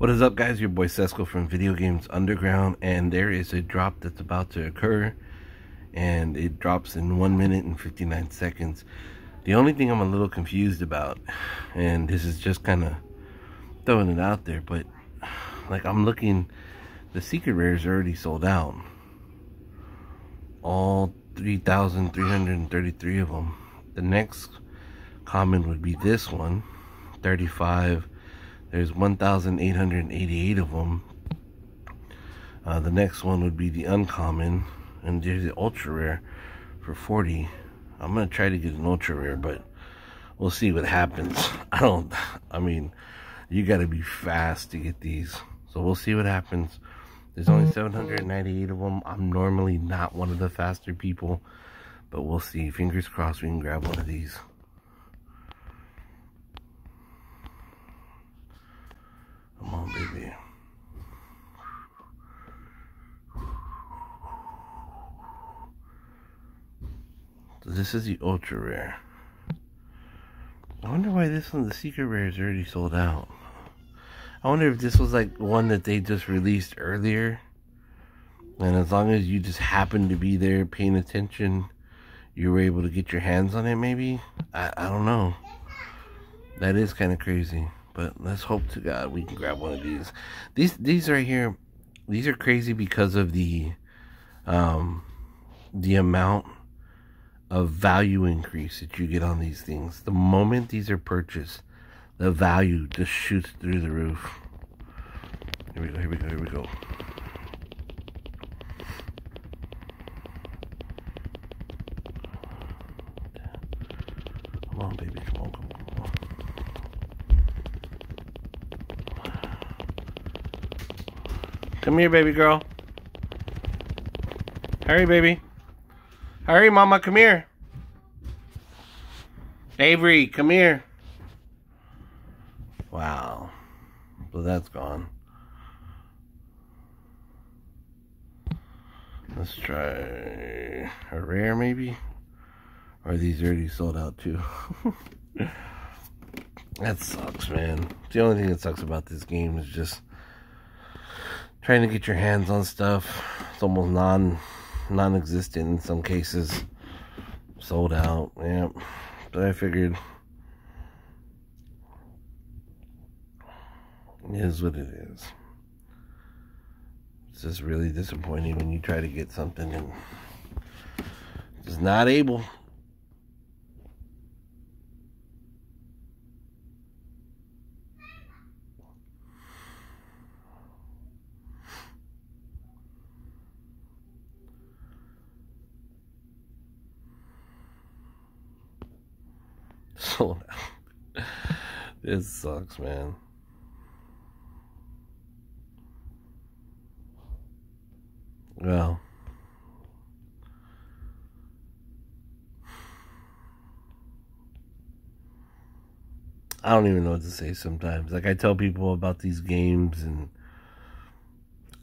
What is up guys, your boy Sesko from Video Games Underground and there is a drop that's about to occur and it drops in 1 minute and 59 seconds. The only thing I'm a little confused about and this is just kind of throwing it out there but like I'm looking the secret rares are already sold out. All 3,333 of them. The next common would be this one, 35 there's 1,888 of them. Uh, the next one would be the uncommon. And there's the ultra rare for 40. I'm going to try to get an ultra rare, but we'll see what happens. I don't, I mean, you got to be fast to get these. So we'll see what happens. There's only 798 of them. I'm normally not one of the faster people, but we'll see. Fingers crossed we can grab one of these. So this is the ultra rare. I wonder why this one, the secret rare, is already sold out. I wonder if this was like one that they just released earlier. And as long as you just happened to be there paying attention, you were able to get your hands on it maybe? I, I don't know. That is kind of crazy. But let's hope to God we can grab one of these. These these right here, these are crazy because of the um the amount of value increase that you get on these things. The moment these are purchased, the value just shoots through the roof. Here we go, here we go, here we go. Come on, baby, come on, come on. Come here, baby girl. Hurry, baby. Hurry, mama, come here. Avery, come here. Wow. So that's gone. Let's try a rare, maybe? Or these already sold out, too? that sucks, man. The only thing that sucks about this game is just trying to get your hands on stuff. It's almost non non-existent in some cases. Sold out, yeah. But I figured it is what it is. It's just really disappointing when you try to get something and just not able. Sold out. This sucks, man. Well. I don't even know what to say sometimes. Like I tell people about these games and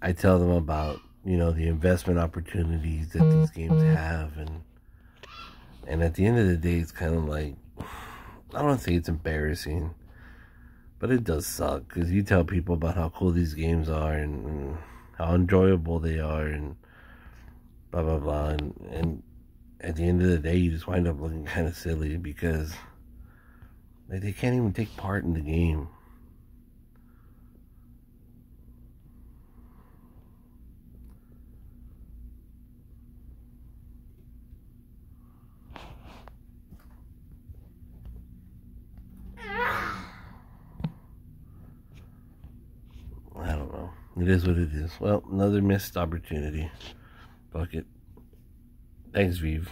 I tell them about, you know, the investment opportunities that these games have and and at the end of the day it's kind of like I don't say it's embarrassing, but it does suck because you tell people about how cool these games are and, and, how enjoyable they are and blah blah blah and, and at the end of the day you just wind up looking kind of silly because like, they can't even take part in the game. It is what it is. Well, another missed opportunity. Fuck it. Thanks, VeVe.